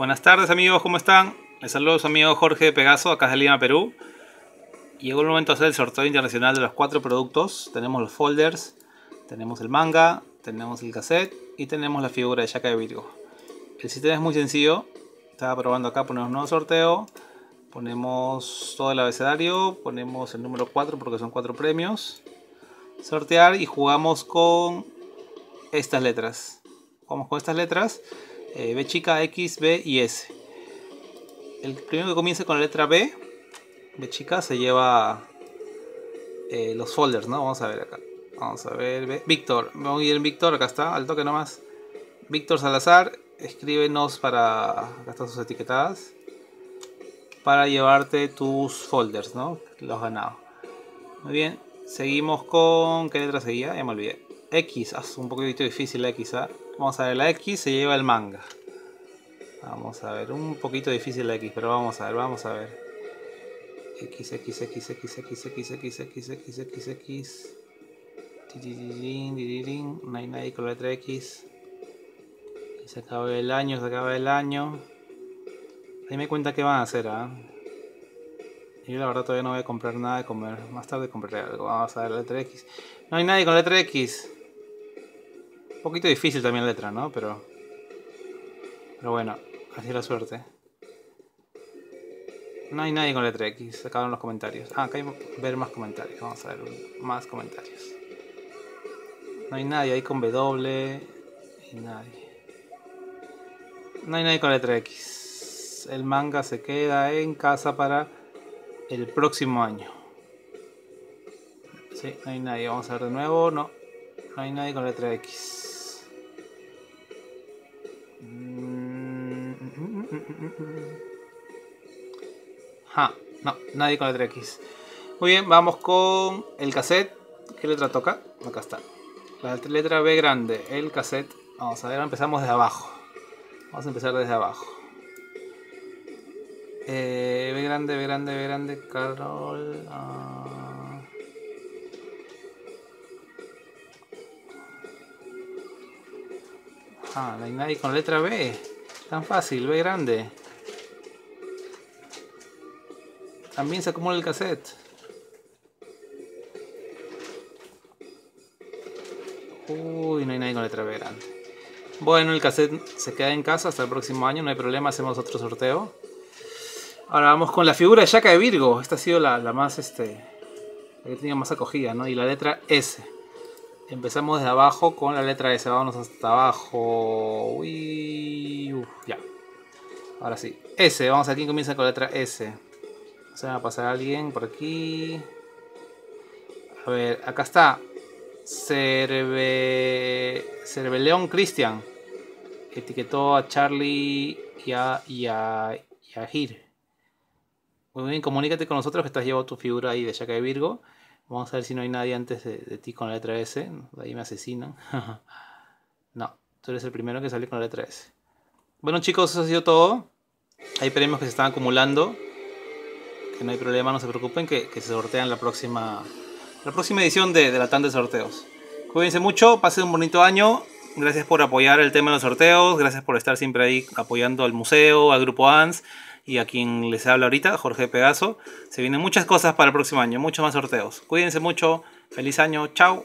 Buenas tardes amigos, ¿cómo están? Les saludo a su amigo Jorge Pegaso, acá de Lima, Perú. Llegó el momento de hacer el sorteo internacional de los cuatro productos. Tenemos los folders, tenemos el manga, tenemos el cassette y tenemos la figura de Shaka de Virgo. El sistema es muy sencillo. Estaba probando acá, ponemos nuevo sorteo. Ponemos todo el abecedario, ponemos el número 4 porque son cuatro premios. Sortear y jugamos con estas letras. Jugamos con estas letras. Eh, B chica, X, B y S. El primero que comience con la letra B, B chica, se lleva eh, los folders, ¿no? Vamos a ver acá. Vamos a ver, B. Víctor, vamos a ir en Víctor, acá está, al toque nomás. Víctor Salazar, escríbenos para. Acá están sus etiquetadas. Para llevarte tus folders, ¿no? Los ganado. Muy bien, seguimos con. ¿Qué letra seguía? Ya me olvidé. X, ah, un poquito difícil la X, ¿ah? Vamos a ver, la X se lleva el manga. Vamos a ver, un poquito difícil la X, pero vamos a ver, vamos a ver. X, X, X, X, X, X, X, X, X, X, X. No hay nadie con la letra X. Se acaba el año, se acaba el año. Ahí me cuenta qué van a hacer, ¿ah? Yo la verdad todavía no voy a comprar nada de comer. Más tarde compraré algo. Vamos a ver la letra X. No hay nadie con la letra X. Un poquito difícil también letra, ¿no? Pero... Pero bueno, así es la suerte. No hay nadie con letra X, se acabaron los comentarios. Ah, acá hay ver más comentarios. Vamos a ver más comentarios. No hay nadie ahí con W. Y nadie. No hay nadie con letra X. El manga se queda en casa para el próximo año. Sí, no hay nadie. Vamos a ver de nuevo. No, no hay nadie con letra X. Ja, no, nadie con letra X. Muy bien, vamos con el cassette. ¿Qué letra toca? Acá está. La letra B grande, el cassette. Vamos a ver, empezamos desde abajo. Vamos a empezar desde abajo. Eh, B grande, B grande, B grande, Carol. Ah. ah, no hay nadie con letra B. Tan fácil, B grande. También se acumula el cassette. Uy, no hay nadie con letra B grande. Bueno, el cassette se queda en casa hasta el próximo año, no hay problema, hacemos otro sorteo. Ahora vamos con la figura de Shaka de Virgo. Esta ha sido la, más, este, la que tenía más acogida, ¿no? Y la letra S. Empezamos desde abajo con la letra S. Vámonos hasta abajo. Uy, ya. Ahora sí. S. Vamos a ver quién comienza con la letra S. Se va a pasar alguien por aquí. A ver, acá está. Cerve... Cerveleón Cristian. Etiquetó a Charlie y a, y a, y Gir. Muy bien, comunícate con nosotros que estás llevando tu figura ahí de Shaka de Virgo. Vamos a ver si no hay nadie antes de, ti con la letra S. De ahí me asesinan. no, tú eres el primero que sale con la letra S. Bueno chicos, eso ha sido todo. Hay premios que se están acumulando. Que no hay problema, no se preocupen, que, se sortean la próxima, la próxima edición de, de la tanda de sorteos. Cuídense mucho, pasen un bonito año. Gracias por apoyar el tema de los sorteos. Gracias por estar siempre ahí apoyando al museo, al grupo ANS y a quien les habla ahorita, Jorge Pegaso. Se vienen muchas cosas para el próximo año, muchos más sorteos. Cuídense mucho, feliz año, chao.